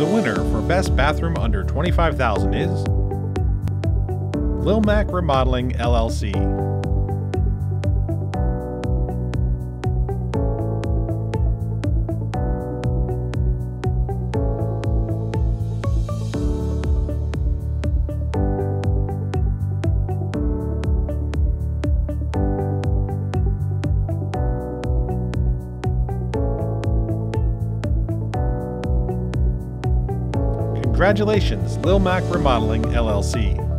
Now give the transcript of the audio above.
The winner for Best Bathroom Under 25000 is Lil Mac Remodeling LLC. Congratulations, Lil Mac Remodeling LLC.